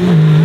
Mm-hmm.